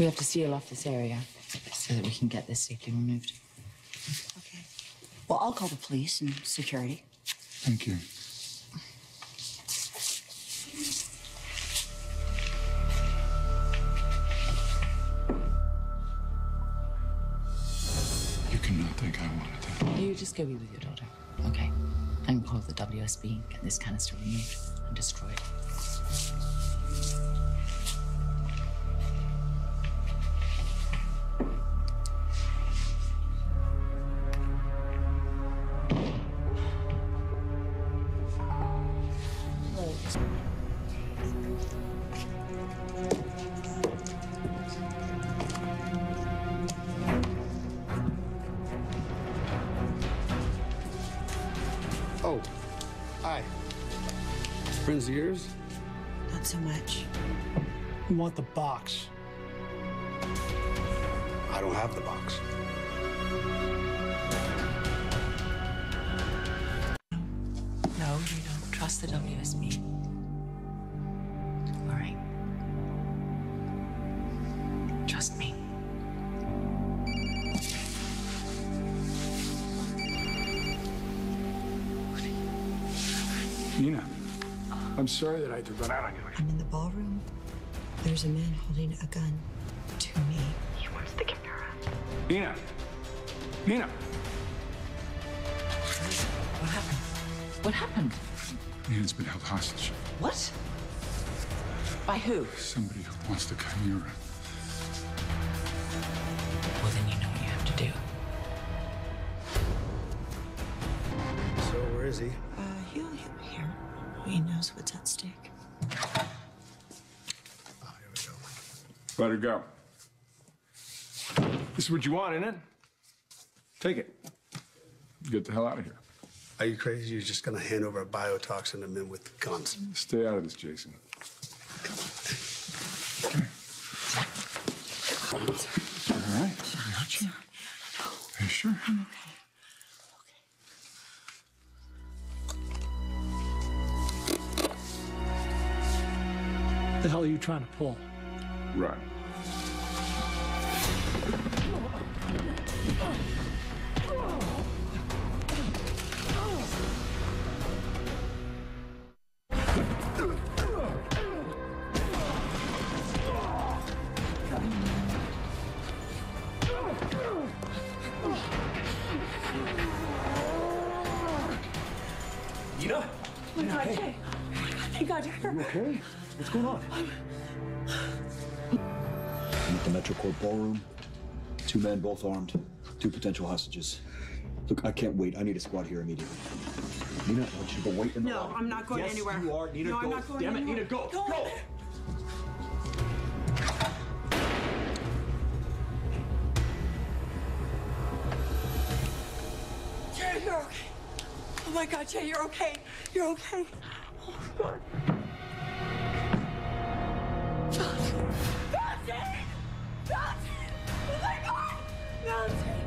We have to seal off this area so that we can get this safely removed. Okay. Well, I'll call the police and security. Thank you. You cannot think I wanted that. You just go be with your daughter, okay? And call the WSB, and get this canister removed and destroyed. Oh, hi. Friends of yours? Not so much. We want the box. I don't have the box. No, you don't trust the WSB. All right. Trust me. Nina, I'm sorry that I had to run out on you. I'm in the ballroom. There's a man holding a gun to me. He wants to kill her. Nina! Nina! What happened? What happened? Nina's been held hostage. What? By who? Somebody who wants the Chimera. Well, then you know what you have to do. So where is he? He knows what's at stake. Ah, here we go. Let her go. This is what you want, isn't it? Take it. Get the hell out of here. Are you crazy? You're just gonna hand over a biotoxin to men with guns. Stay out of this, Jason. Okay. All right. I got you. Are you sure? The hell are you trying to pull? Right. Nina? Oh my God, Jay. Thank God you're here. Okay. What's going on? I'm at the Metro Court ballroom. Two men, both armed. Two potential hostages. Look, I can't wait. I need a squad here immediately. Nina, I want you to go wait in the No, lobby. I'm not going yes, anywhere. you are. Nina, no, go. I'm not going Damn it. Nina, go. Go. Go. Jay, you're okay. Oh my God, Jay, you're okay. You're okay. Oh my God. Nonsense.